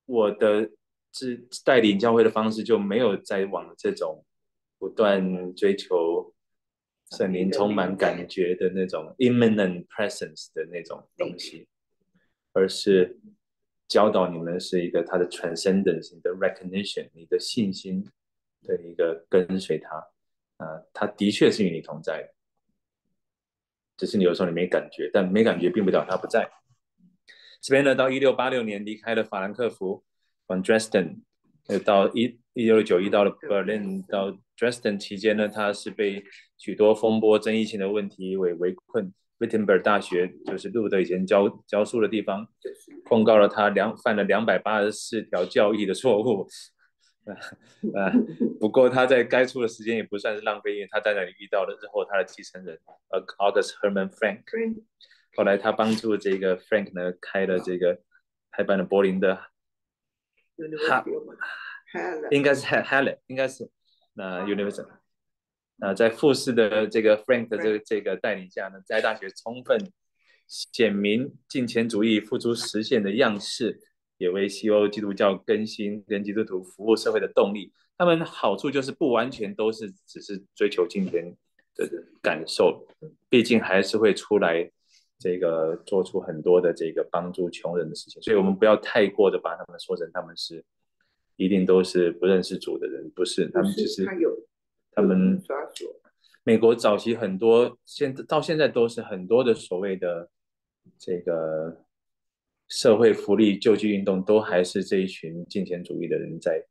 我的是带领教会的方式就没有在往这种不断追求圣灵充满感觉的那种 imminent presence 的那种东西，而是教导你们是一个他的 transcendence，你的 recognition，你的信心的一个跟随他，啊、他的确是与你同在的，只是你有时候你没感觉，但没感觉并不代表他不在。这边呢，到一六八六年离开了法兰克福，往 Dresden，到一一六九一到了 Berlin，到 Dresden 期间呢，他是被许多风波、争议性的问题为围困。Wittenberg 大学就是路德以前教教书的地方，控告了他两犯了两百八十四条教义的错误。呃呃，不过他在该处的时间也不算是浪费，因为他在那里遇到了日后他的继承人，呃，August Herman Frank。后来他帮助这个 Frank 呢开了这个开办了柏林的，哈应该是 Halle，应该是那 University。那在复试的这个 Frank 的这个这个带领下呢，在大学充分显明金钱主义付诸实现的样式，也为西欧基督教更新跟基督徒服务社会的动力。他们好处就是不完全都是只是追求金钱的感受，毕竟还是会出来这个做出很多的这个帮助穷人的事情。所以我们不要太过的把他们说成他们是一定都是不认识主的人，不是，他们只是他们美国早期很多现到现在都是很多的所谓的这个社会福利救济运动，都还是这一群金钱主义的人在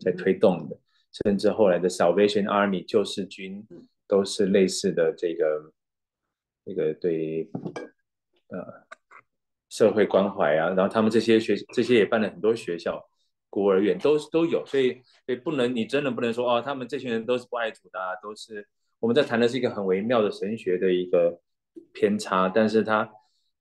在推动的。甚至后来的 Salvation Army 救世军，都是类似的这个这个对呃社会关怀啊，然后他们这些学这些也办了很多学校、孤儿院都都有，所以所以不能你真的不能说哦，他们这群人都是不爱主的，啊，都是我们在谈的是一个很微妙的神学的一个偏差，但是他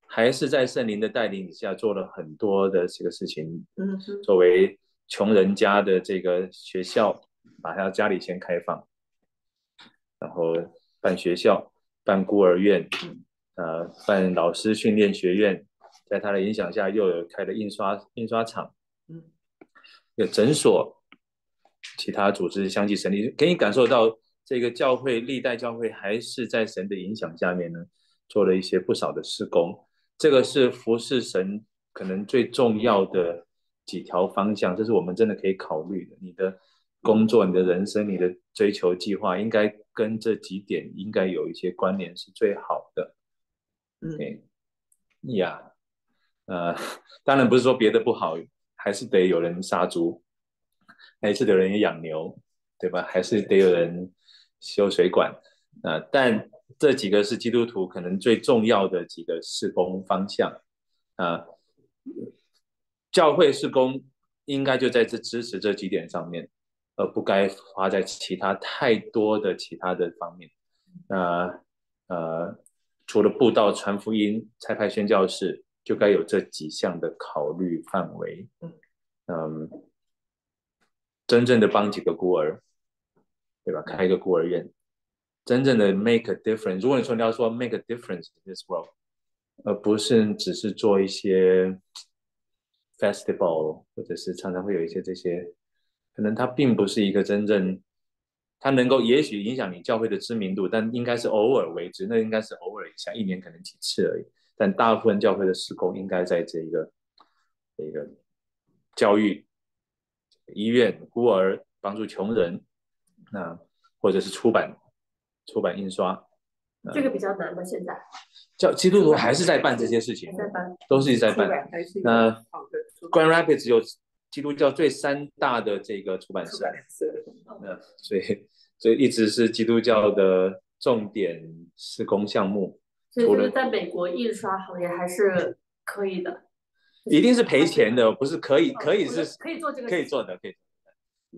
还是在圣灵的带领底下做了很多的这个事情，嗯作为穷人家的这个学校。把他家里先开放，然后办学校、办孤儿院，呃，办老师训练学院，在他的影响下，又有开了印刷印刷厂，嗯，有诊所，其他组织相继成立，可以感受到这个教会历代教会还是在神的影响下面呢，做了一些不少的施工。这个是服侍神可能最重要的几条方向，这是我们真的可以考虑的。你的。工作，你的人生，你的追求计划，应该跟这几点应该有一些关联，是最好的。嗯，呀，呃，当然不是说别的不好，还是得有人杀猪，还是得有人养牛，对吧？还是得有人修水管啊。但这几个是基督徒可能最重要的几个施工方向啊。教会施工应该就在这支持这几点上面。而不该花在其他太多的其他的方面。那呃，除了布道、传福音、差派宣教士，就该有这几项的考虑范围。嗯，真正的帮几个孤儿，对吧？开一个孤儿院，真正的 make a difference。如果你说你要说 make a difference in this world，而不是只是做一些 festival，或者是常常会有一些这些。可能它并不是一个真正，它能够也许影响你教会的知名度，但应该是偶尔为之，那应该是偶尔一下，一年可能几次而已。但大部分教会的施工应该在这一个这个教育、医院、孤儿、帮助穷人，那或者是出版、出版印刷，这个比较难吧？现在教基督徒还是在办这些事情，在办，都是一在办。那 Grand Rapids 有。基督教最三大的这个出版社，那所以所以一直是基督教的重点施工项目。所以就是在美国印刷行业还是可以的，一定是赔钱的，不是可以可以是可以做这个可以做的可以。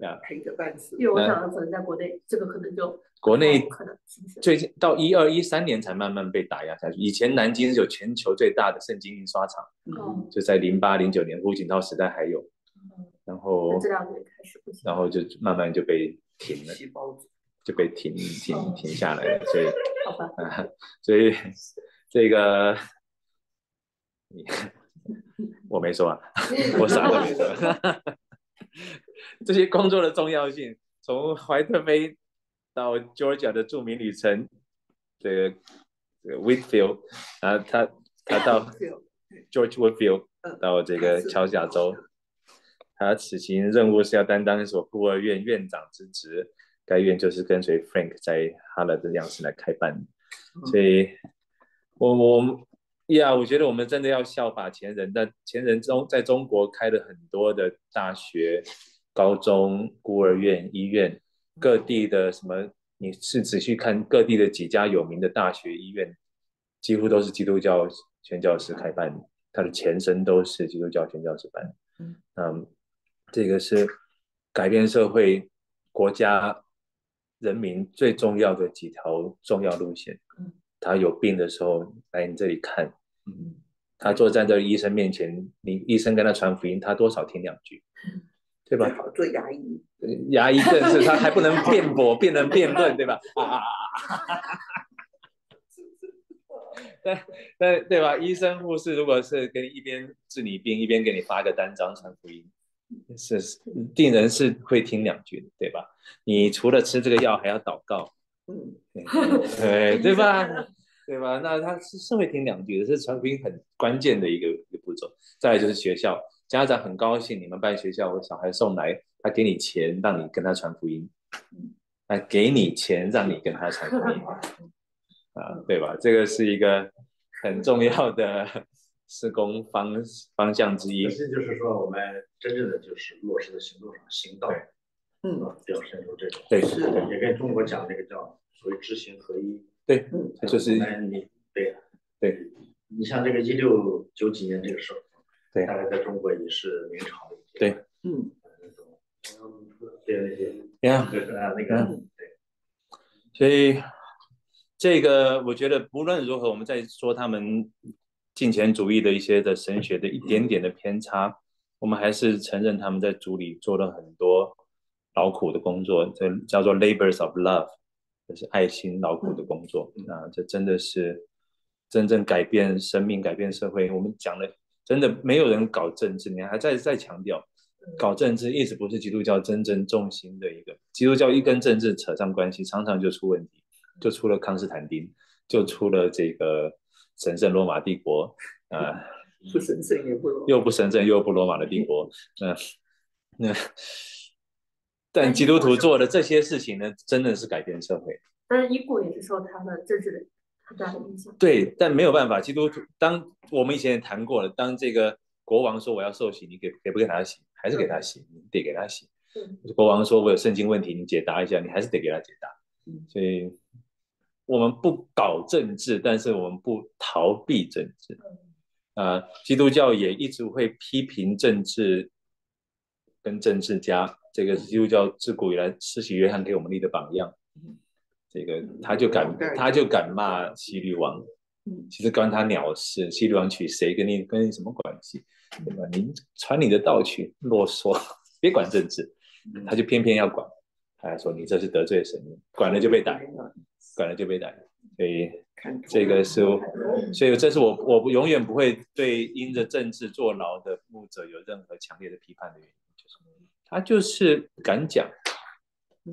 啊，赔个半死。因为我想的可能在国内这个可能就国内可能最近到一二一三年才慢慢被打压下去。以前南京是有全球最大的圣经印刷厂，嗯，就在零八零九年胡锦涛时代还有。然后这两年开始不行，然后就慢慢就被停了，就被停停停下来了。所以，好吧，所以这个 你我没说啊，我啥都没说。这些工作的重要性，从怀特菲到 Georgia 的著名旅程，这个这个 Whitfield 然后，他他到 George Whitfield 到这个乔治亚州。他此行任务是要担当一所孤儿院院长之职，该院就是跟随 Frank 在哈勒的样式来开办，所以，我我呀，我觉得我们真的要效法前人，但前人中在中国开了很多的大学、高中、孤儿院、医院，各地的什么，你是仔细看各地的几家有名的大学、医院，几乎都是基督教宣教师开办，它的前身都是基督教宣教师办，嗯。这个是改变社会、国家、人民最重要的几条重要路线。他有病的时候来你这里看，他坐在这医生面前，你医生跟他传福音，他多少听两句，对吧？做牙医，牙医更是他还不能辩驳，不能辩论，对吧？啊，对对对吧？医生护士如果是给你一边治你病，一边给你发个单张传福音。是病人是会听两句的，对吧？你除了吃这个药，还要祷告，嗯，对对吧？对吧？那他是是会听两句的，是传福音很关键的一个一个步骤。再来就是学校，家长很高兴你们办学校，我小孩送来，他给你钱让你跟他传福音，他给你钱让你跟他传福音，啊，对吧？这个是一个很重要的。施工方方向之一，首先就是说，我们真正的就是落实在行动上，行道。嗯表现出这种，对是的也跟中国讲那个叫所谓知行合一，对，嗯就是那你对对，你像这个一六九几年这个时候，对大概在中国也是明朝的一些对嗯那种对那些呀，对啊那个嗯对所以这个我觉得不论如何，我们在说他们金钱主义的一些的神学的一点点的偏差，我们还是承认他们在主里做了很多劳苦的工作，这叫做 labors of love，这是爱心劳苦的工作。啊，这真的是真正改变生命、改变社会。我们讲了，真的没有人搞政治，你还在在强调。搞政治一直不是基督教真正重心的一个，基督教一跟政治扯上关系，常常就出问题，就出了康斯坦丁，就出了这个神圣罗马帝国，啊、不神圣也不。又不神圣又不罗马的帝国，那、那，但基督徒做的这些事情呢，真的是改变社会。但是英国也是受他们政治的很大的影响。对，但没有办法，基督徒当我们以前也谈过了，当这个国王说我要受洗，你给给不给他洗？还是给他洗，你得给他洗。国王说我有圣经问题，你解答一下，你还是得给他解答。嗯所以，我们不搞政治，但是我们不逃避政治。啊、基督教也一直会批评政治跟政治家，这个是基督教自古以来施洗约翰给我们立的榜样。这个他就敢他就敢骂希律王，嗯其实关他鸟事，希律王娶谁跟你跟你什么关系，对吧？您传你的道去，啰嗦，别管政治，他就偏偏要管，他还说你这是得罪神了，管了就被打，管了就被打，所以这个是，所以这是我我永远不会对因着政治坐牢的牧者有任何强烈的批判的原因，就是他就是敢讲，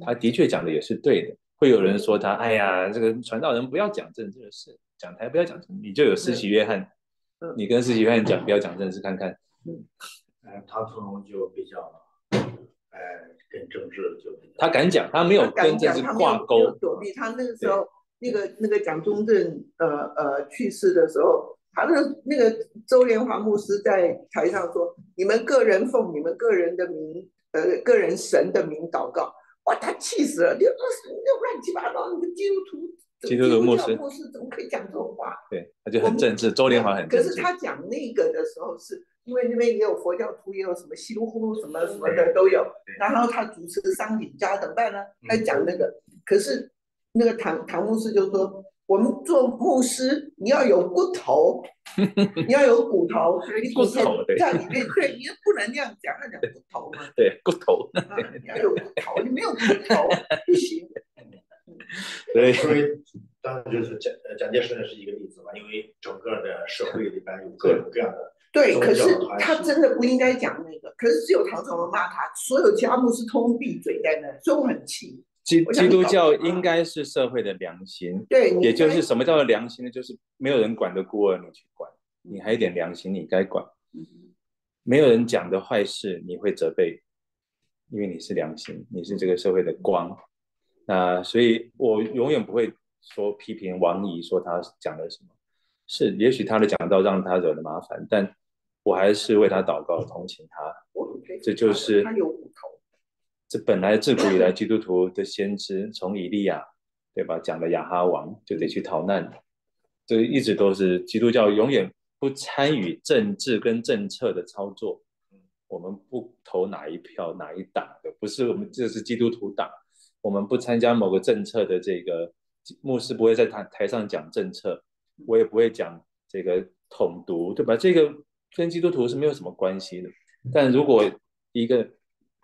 他的确讲的也是对的。会有人说他，哎呀，这个传道人不要讲政治的事，讲台不要讲政治，你就有施洗约翰嗯，你跟施洗约翰讲不要讲政治看看，嗯，他可能就比较，呃，跟政治就他敢讲，他没有跟政治挂钩，躲避。他那个时候，那个那个蒋中正呃呃去世的时候，他那个那个周连华牧师在台上说：“你们个人奉你们个人的名，呃，个人神的名祷告。”哇，他气死了！你二十那乱七八糟，那个基督徒基督徒牧师怎么可以讲这种话？对，他就很政治，周连华很可是他讲那个的时候是，因为那边也有佛教徒，也有什么稀里呼噜什么什么的都有。然后他主持丧礼家怎么办呢？他讲那个，可是那个唐唐牧师就说，我们做牧师你要有骨头，你要有骨头，你骨头对在里面对，你不能这样讲，那讲骨头嘛，对骨头，啊，你要有骨头，你没有骨头不行。对所以当然就是蒋呃蒋介石呢是一个例子嘛，因为整个的社会里边有各种各样的，对，可是他真的不应该讲那个，可是只有唐崇文骂他，所有其他牧师通通闭嘴在那，所以我很气。基基督教应该是社会的良心，对，也就是什么叫做良心呢？就是没有人管的孤儿你去管，你还有一点良心，你该管。嗯没有人讲的坏事，你会责备，因为你是良心，你是这个社会的光。那所以，我永远不会说批评王姨说他讲了什么，是也许他的讲道让他惹了麻烦，但我还是为他祷告，同情他。这就是他有骨头。这本来自古以来基督徒的先知，从以利亚，对吧？讲的亚哈王就得去逃难，这一直都是基督教永远不参与政治跟政策的操作。我们不投哪一票哪一党的，不是我们这是基督徒党，我们不参加某个政策的这个牧师不会在台台上讲政策，我也不会讲这个统独，对吧？这个跟基督徒是没有什么关系的。但如果一个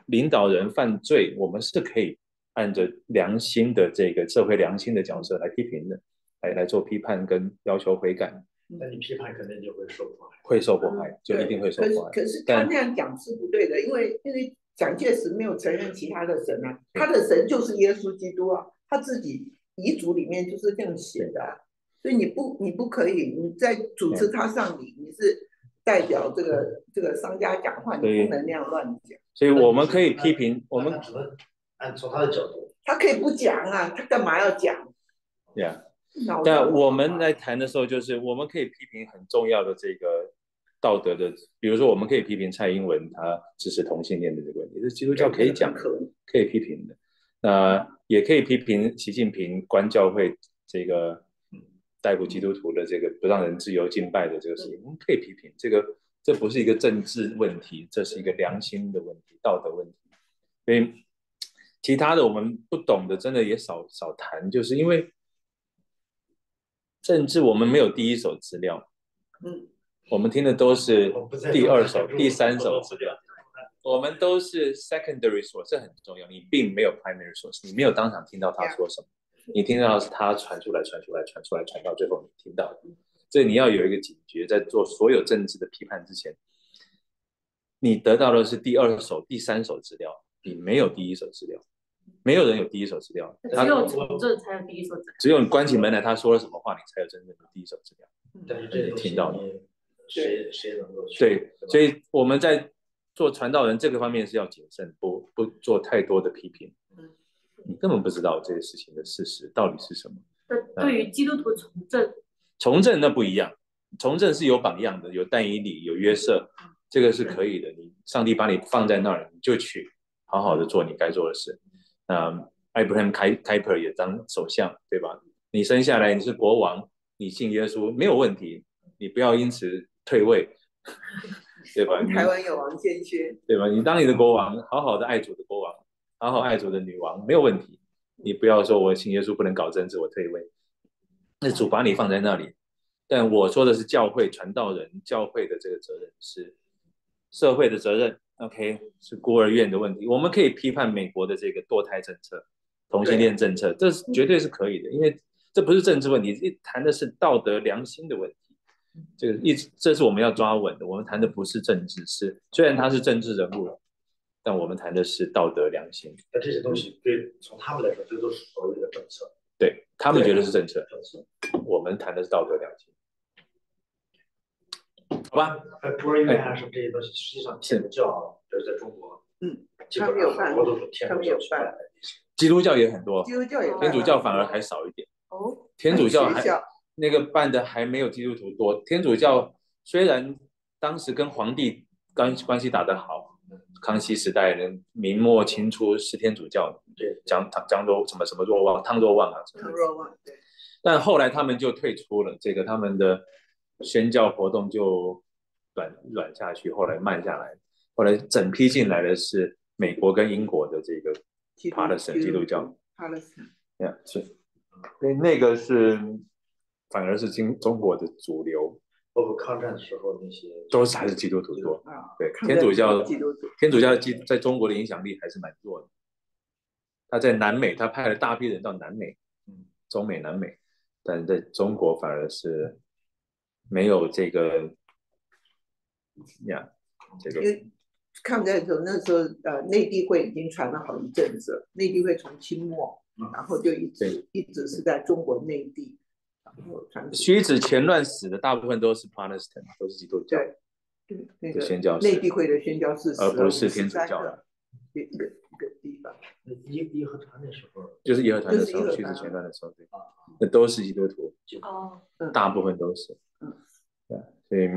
领导人犯罪，我们是可以按着良心的这个社会良心的角色来批评的，来来做批判跟要求悔改，那你批判肯定就会受迫害。会受迫害，就一定会受可是迫害。可是他那样讲是不对的，因为因为蒋介石没有承认其他的神啊，他的神就是耶稣基督啊，他自己遗嘱里面就是这样写的、啊，所以你不你不可以你在主持他上礼，你是代表这个这个商家讲话，你不能那样乱讲。所以我们可以批评我们只能按从他的角度，他可以不讲啊，他干嘛要讲？对啊但我们来谈的时候，就是我们可以批评很重要的这个道德的，比如说我们可以批评蔡英文他支持同性恋的这个问题，这基督教可以讲的，可以批评的。那也可以批评习近平关教会这个逮捕基督徒的这个不让人自由敬拜的这个事情，我们可以批评这个，这不是一个政治问题，这是一个良心的问题、道德问题。所以其他的我们不懂的，真的也少少谈，就是因为政治我们没有第一手资料，嗯，我们听的都是第二手、第三手资料。我们都是 secondary source，这很重要。你并没有 primary source，你没有当场听到他说什么，你听到是他传出来、传出来、传出来、传到最后你听到的。所以你要有一个警觉，在做所有政治的批判之前，你得到的是第二手、第三手资料，你没有第一手资料，没有人有第一手资料。只有从政才有第一手资料。只有你关起门来，他说了什么话，你才有真正的第一手资料。但是这听到谁谁能够对，所以我们在。做传道人这个方面是要谨慎，不不做太多的批评。你根本不知道这个事情的事实到底是什么。那对于基督徒从政，从政那不一样，从政是有榜样的，有但以理，有约瑟，这个是可以的。你上帝把你放在那儿，你就去好好的做你该做的事。那 Abraham 开开 per 也当首相，对吧？你生下来你是国王，你信耶稣没有问题，你不要因此退位。对吧？台湾有王建轩，对吧？你当你的国王，好好的爱主的国王，好好爱主的女王，没有问题。你不要说我信耶稣不能搞政治，我退位。那主把你放在那里，但我说的是教会传道人，教会的这个责任是社会的责任。OK，是孤儿院的问题。我们可以批判美国的这个堕胎政策、同性恋政策，这是绝对是可以的，因为这不是政治问题，一谈的是道德良心的问题。这个一，这是我们要抓稳的。我们谈的不是政治，是虽然他是政治人物，但我们谈的是道德良心。那这些东西对从他们来说，这都是所谓的政策。对他们觉得是政策，我们谈的是道德良心。好吧？孤儿院啊什么这些东西，实际上天主教就是在中国，嗯，他们有办，他们有办。基督教也很多，基督教也天主教反而还少一点。哦，天主教还。那个办的还没有基督徒多，天主教虽然当时跟皇帝关关系打得好，康熙时代人明末清初是天主教，对，江汤江若什么什么若望汤若望啊，汤若望对，但后来他们就退出了，这个他们的宣教活动就软软下去，后来慢下来，后来整批进来的是美国跟英国的这个帕勒森基督教，帕勒森，呀是，对那个是。反而是今中国的主流，包括抗战的时候那些都是还是基督徒多啊。对，天主教天主教基在中国的影响力还是蛮弱的。他在南美，他派了大批人到南美，嗯，中美南美，但是在中国反而是没有这个呀，这个。因为抗战的时候，那时候呃，内地会已经传了好一阵子，内地会从清末，然后就一直一直是在中国内地。虚指前乱死的大部分都是 Protestant，都是基督教。对，对，那个宣教内地会的宣教士，而不是天主教的一个一个地方。义义和团的时候，就是义和团的时候，虚指前乱的时候，对，那都是基督徒。哦，大部分都是。嗯，对，所以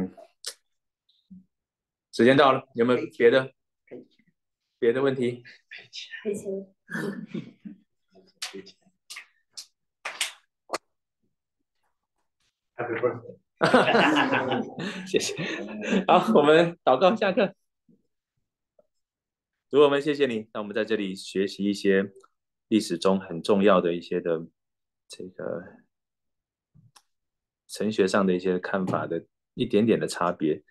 时间到了，有没有别的别的问题？赔钱。谢谢，好，我们祷告下课。主，我们谢谢你，让我们在这里学习一些历史中很重要的一些的这个神学上的一些看法的一点点的差别。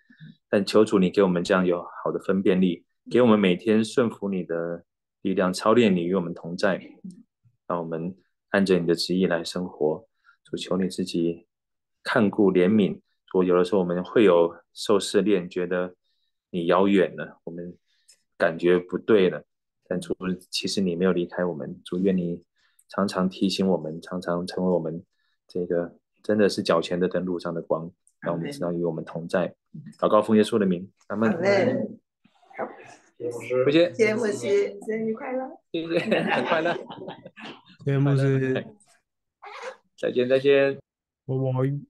但求主你给我们这样有好的分辨力，给我们每天顺服你的力量，操练你与我们同在，让我们按着你的旨意来生活。主，求你自己。看顾怜悯，我有的时候我们会有受试炼，觉得你遥远了，我们感觉不对了。但主，其实你没有离开我们。主，愿你常常提醒我们，常常成为我们这个真的是脚前的灯，路上的光，让我们知道与我们同在。祷告奉耶稣的名，阿门。好，不谢，谢谢牧师，生日快乐，谢谢，很快乐，谢谢牧师，再见，再见。拜拜。